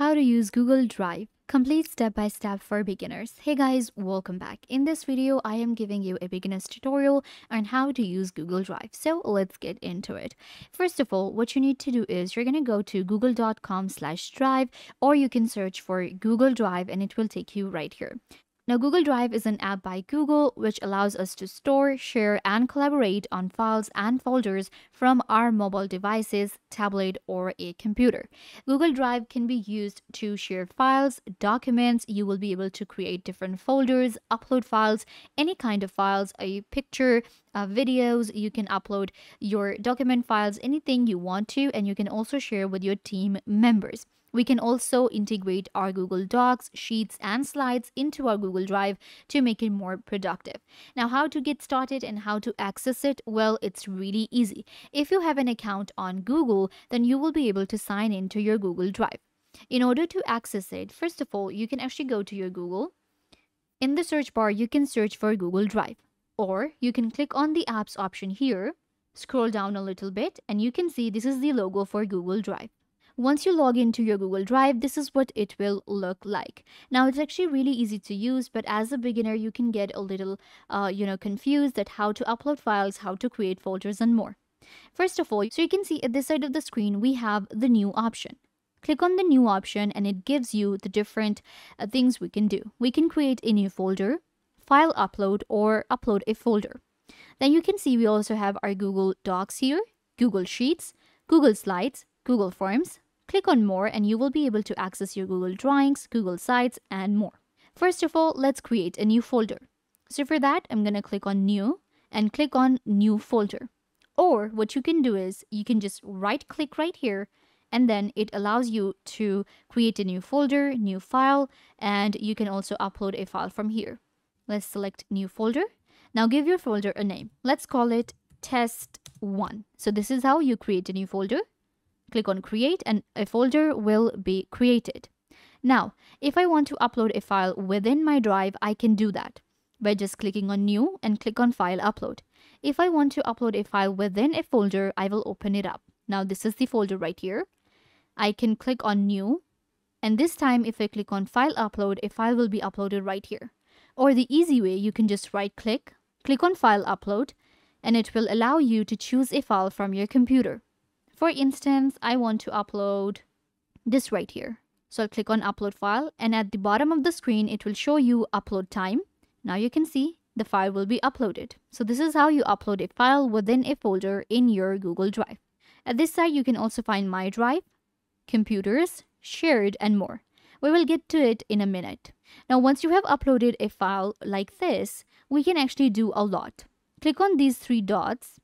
How to use Google Drive. Complete step by step for beginners. Hey guys, welcome back. In this video, I am giving you a beginner's tutorial on how to use Google Drive. So let's get into it. First of all, what you need to do is you're going to go to google.com slash drive or you can search for Google Drive and it will take you right here. Now, Google Drive is an app by Google which allows us to store, share, and collaborate on files and folders from our mobile devices, tablet, or a computer. Google Drive can be used to share files, documents. You will be able to create different folders, upload files, any kind of files, a picture, uh, videos. You can upload your document files, anything you want to, and you can also share with your team members. We can also integrate our Google Docs, Sheets, and Slides into our Google Drive to make it more productive. Now, how to get started and how to access it? Well, it's really easy. If you have an account on Google, then you will be able to sign into your Google Drive. In order to access it, first of all, you can actually go to your Google. In the search bar, you can search for Google Drive, or you can click on the apps option here, scroll down a little bit, and you can see this is the logo for Google Drive. Once you log into your Google Drive, this is what it will look like. Now, it's actually really easy to use, but as a beginner, you can get a little, uh, you know, confused at how to upload files, how to create folders, and more. First of all, so you can see at this side of the screen, we have the new option. Click on the new option and it gives you the different uh, things we can do. We can create a new folder, file upload, or upload a folder. Then you can see we also have our Google Docs here, Google Sheets, Google Slides, Google Forms, Click on More and you will be able to access your Google Drawings, Google Sites, and more. First of all, let's create a new folder. So for that, I'm going to click on New and click on New Folder. Or what you can do is you can just right click right here and then it allows you to create a new folder, new file, and you can also upload a file from here. Let's select new folder. Now give your folder a name. Let's call it test1. So this is how you create a new folder. Click on create and a folder will be created. Now, if I want to upload a file within my drive, I can do that by just clicking on new and click on file upload. If I want to upload a file within a folder, I will open it up. Now this is the folder right here. I can click on new and this time if I click on file upload, a file will be uploaded right here. Or the easy way, you can just right click, click on file upload and it will allow you to choose a file from your computer. For instance, I want to upload this right here. So I'll click on upload file and at the bottom of the screen, it will show you upload time. Now you can see the file will be uploaded. So this is how you upload a file within a folder in your Google Drive. At this side, you can also find My Drive, Computers, Shared, and more. We will get to it in a minute. Now, once you have uploaded a file like this, we can actually do a lot. Click on these three dots,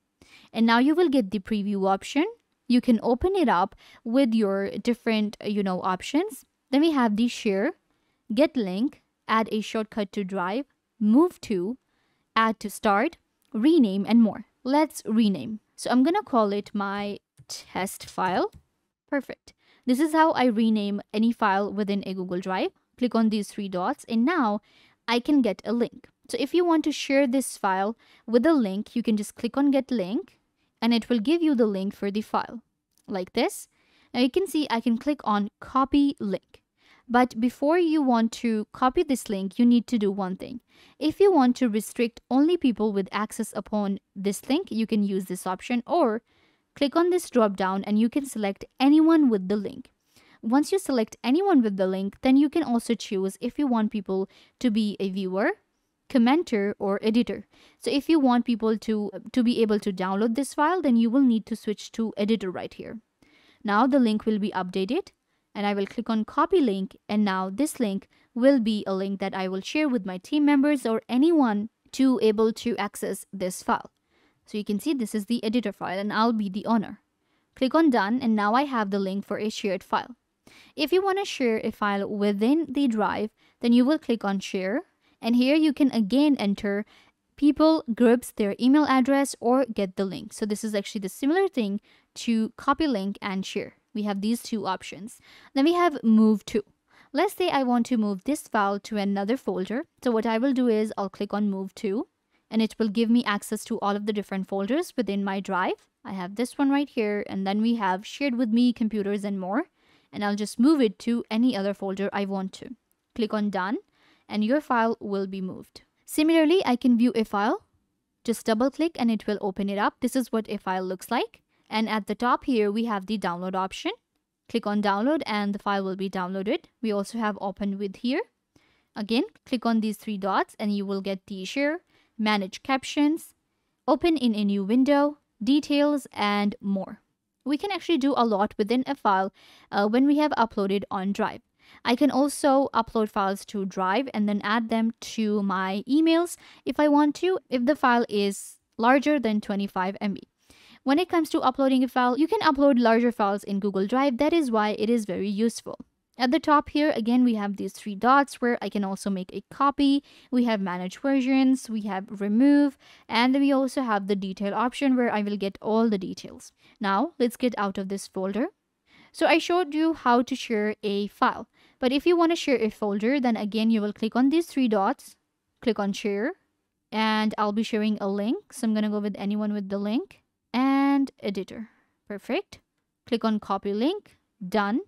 and now you will get the preview option you can open it up with your different uh, you know options. Then we have the share get link add a shortcut to drive move to add to start rename and more. Let's rename. So i'm gonna call it my test file. Perfect. This is how i rename any file within a google drive. Click on these three dots and now i can get a link. So if you want to share this file with a link you can just click on get link and it will give you the link for the file like this. Now you can see I can click on copy link. But before you want to copy this link, you need to do one thing. If you want to restrict only people with access upon this link, you can use this option or click on this drop down and you can select anyone with the link. Once you select anyone with the link, then you can also choose if you want people to be a viewer, commenter or editor. So if you want people to, to be able to download this file, then you will need to switch to editor right here. Now the link will be updated and I will click on copy link and now this link will be a link that I will share with my team members or anyone to able to access this file. So you can see this is the editor file and I'll be the owner. Click on done and now I have the link for a shared file. If you want to share a file within the drive, then you will click on share and here you can again enter people, groups, their email address, or get the link. So this is actually the similar thing to copy link and share. We have these two options. Then we have move to. Let's say I want to move this file to another folder. So what I will do is I'll click on move to and it will give me access to all of the different folders within my drive. I have this one right here and then we have shared with me, computers and more. and I'll just move it to any other folder I want to. Click on done and your file will be moved. Similarly, I can view a file. Just double click and it will open it up. This is what a file looks like. And at the top here, we have the download option. Click on download and the file will be downloaded. We also have open with here. Again, click on these three dots and you will get the share, manage captions, open in a new window, details, and more. We can actually do a lot within a file uh, when we have uploaded on Drive. I can also upload files to Drive and then add them to my emails if I want to, if the file is larger than 25 MB. When it comes to uploading a file, you can upload larger files in Google Drive. That is why it is very useful. At the top here, again, we have these three dots where I can also make a copy. We have manage versions, we have remove, and we also have the detail option where I will get all the details. Now, let's get out of this folder. So I showed you how to share a file. But if you want to share a folder, then again, you will click on these three dots, click on share, and I'll be sharing a link. So I'm going to go with anyone with the link and editor. Perfect. Click on copy link, done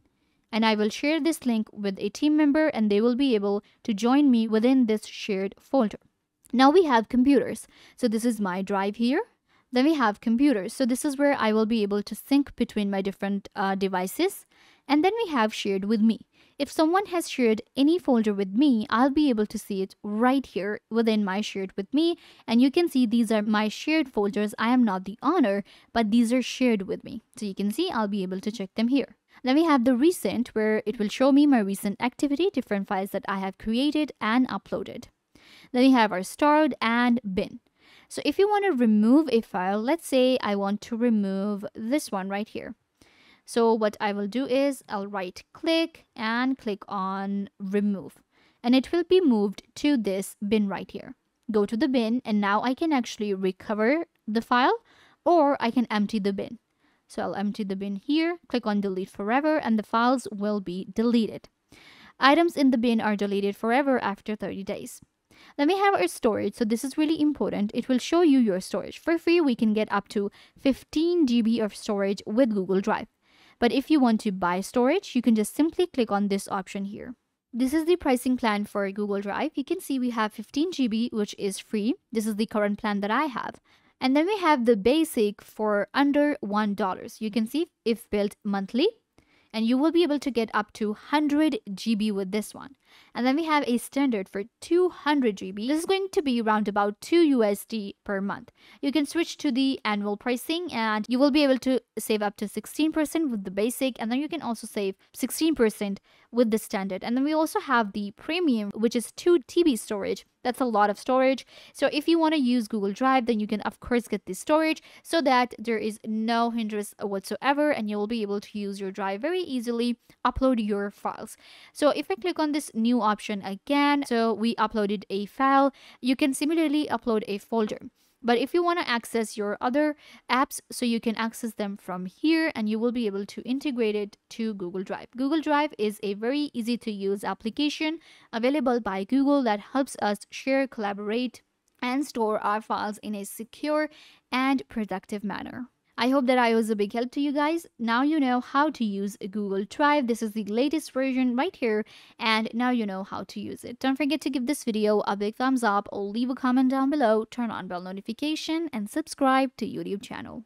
and I will share this link with a team member and they will be able to join me within this shared folder. Now we have computers. So this is my drive here. Then we have computers. So this is where I will be able to sync between my different uh, devices. And then we have shared with me. If someone has shared any folder with me, I'll be able to see it right here within my shared with me. And you can see these are my shared folders. I am not the owner, but these are shared with me. So you can see I'll be able to check them here. Then we have the recent where it will show me my recent activity, different files that I have created and uploaded. Then we have our starred and bin. So if you want to remove a file, let's say I want to remove this one right here. So what I will do is I'll right click and click on remove and it will be moved to this bin right here. Go to the bin and now I can actually recover the file or I can empty the bin. So I'll empty the bin here, click on delete forever, and the files will be deleted. Items in the bin are deleted forever after 30 days. Then we have our storage. So this is really important. It will show you your storage. For free, we can get up to 15 GB of storage with Google Drive. But if you want to buy storage, you can just simply click on this option here. This is the pricing plan for Google Drive. You can see we have 15 GB, which is free. This is the current plan that I have. And then we have the basic for under $1. You can see if built monthly and you will be able to get up to 100 GB with this one. And then we have a standard for 200 GB. This is going to be around about 2 USD per month. You can switch to the annual pricing and you will be able to save up to 16% with the basic and then you can also save 16% with the standard. And then we also have the premium which is 2 TB storage that's a lot of storage. So if you want to use Google Drive, then you can of course get this storage so that there is no hindrance whatsoever and you will be able to use your drive very easily, upload your files. So if I click on this new option again, so we uploaded a file, you can similarly upload a folder. But if you want to access your other apps, so you can access them from here and you will be able to integrate it to Google Drive. Google Drive is a very easy to use application available by Google that helps us share, collaborate, and store our files in a secure and productive manner. I hope that I was a big help to you guys. Now you know how to use Google Drive. This is the latest version right here and now you know how to use it. Don't forget to give this video a big thumbs up or leave a comment down below, turn on bell notification and subscribe to YouTube channel.